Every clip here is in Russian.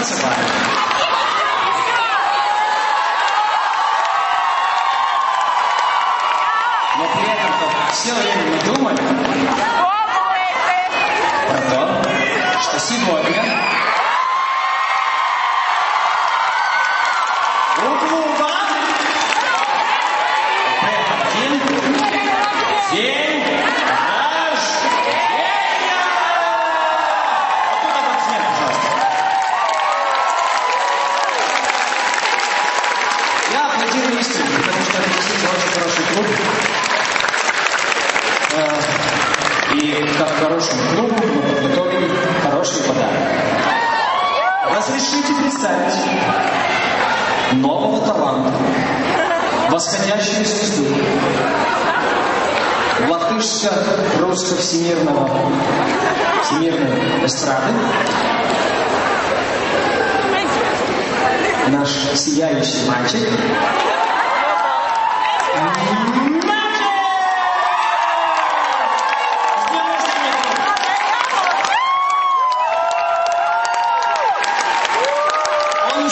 танцевать. Но при этом все время мы думали про то, что сегодня хорошему клубу мы подготовили хороший подарок. Разрешите представить нового таланта, восходящую звезду, латышско-русско-всемирного всемирной эстрады, наш сияющий мальчик.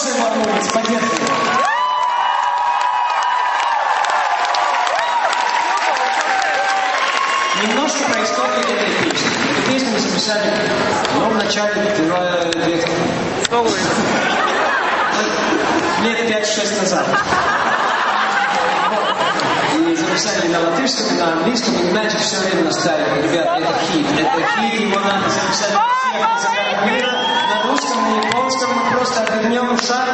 Волнуется, поддерживай его. Немножко про историю этой песни. Эту песню мы записали ну, в начале лет, лет 5-6 назад. И записали на латышском, и на английском, и Magic все время настаивал, ребят, это хит, это хит, его надо записать всех языках мира, на русском, на японском, мы просто отвернем шар.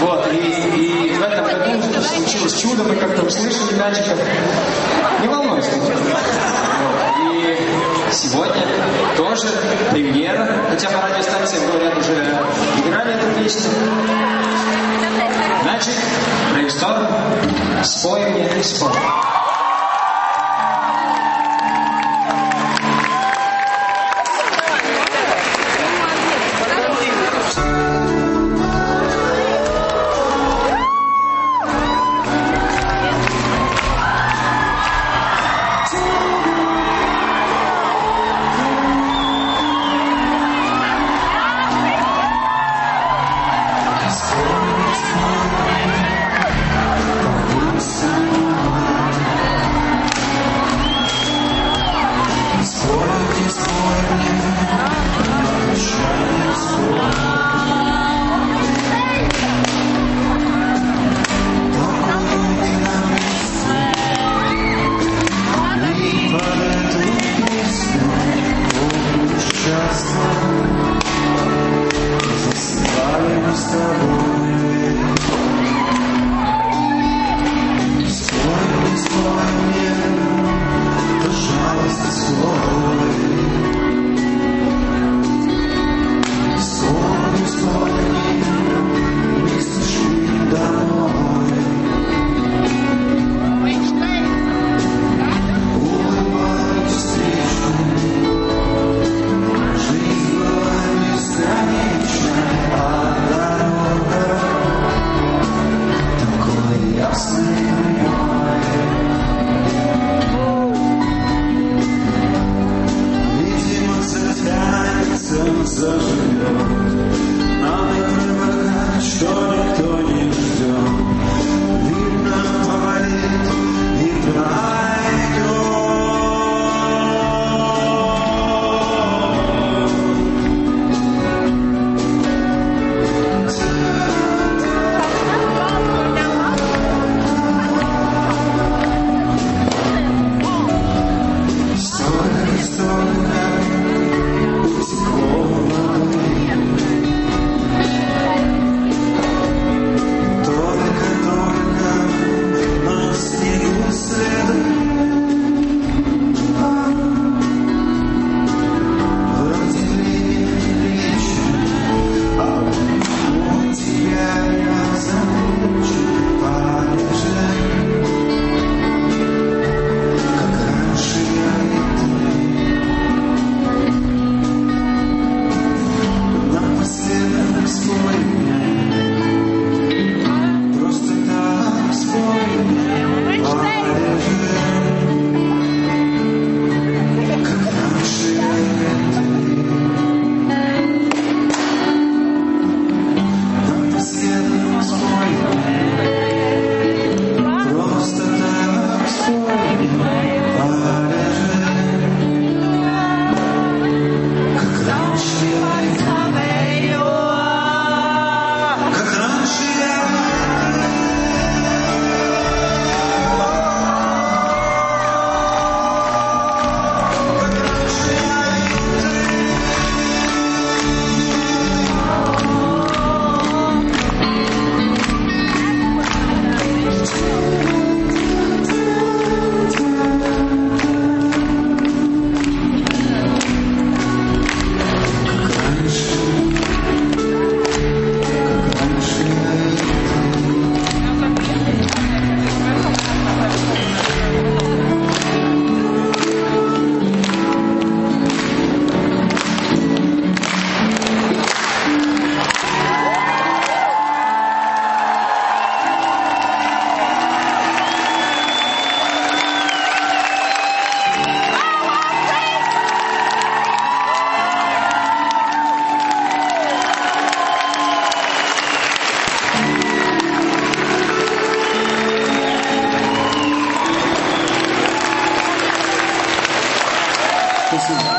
Вот, и, и в этом году случилось чудо, мы как-то услышали мальчиков. Не волнуйся. Вот, И сегодня тоже премьера, хотя по радиостанции говорят, уже играли эту песню. Spoil je nismo. Zawsze This is